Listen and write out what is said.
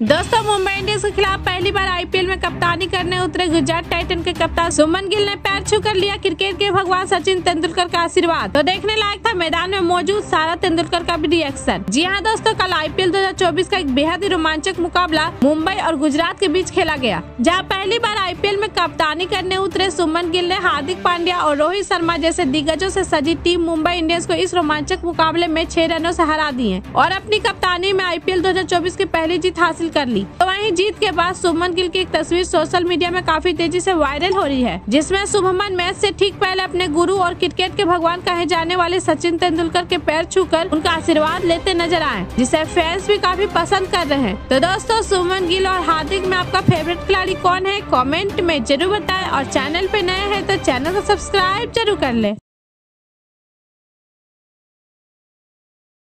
दोस्तों, मुंबई इंडियंस के खिलाफ पहली बार आईपीएल में कप्तानी करने उतरे गुजरात टाइटन के कप्तान सुमन गिल ने पैर छू कर लिया क्रिकेट के भगवान सचिन तेंदुलकर का आशीर्वाद। तो देखने लायक था, मैदान में मौजूद सारा तेंदुलकर का भी रिएक्शन जी हाँ दोस्तों, कल आईपीएल 2024 का एक बेहद ही रोमांचक मुकाबला मुंबई और गुजरात के बीच खेला गया, जहाँ पहली बार आईपीएल में कप्तानी करने उतरे सुमन गिल ने हार्दिक पांड्या और रोहित शर्मा जैसे दिग्गजों ऐसी सजी टीम मुंबई इंडियंस को इस रोमांचक मुकाबले में छह रनों ऐसी हरा दिए और अपनी कप्तानी में आईपीएल 2024 की पहली जीत हासिल हासिल कर ली। तो वहीं जीत के बाद सुमन गिल की एक तस्वीर सोशल मीडिया में काफ़ी तेज़ी से वायरल हो रही है, जिसमें सुभमन मैच से ठीक पहले अपने गुरु और क्रिकेट के भगवान कहे जाने वाले सचिन तेंदुलकर के पैर छूकर उनका आशीर्वाद लेते नज़र आए, जिसे फैंस भी काफ़ी पसंद कर रहे हैं। तो दोस्तों सुमन गिल और हार्दिक में आपका फेवरेट खिलाड़ी कौन है? कॉमेंट में ज़रूर बताए और चैनल पे नए हैं तो चैनल को सब्सक्राइब ज़रूर कर ले।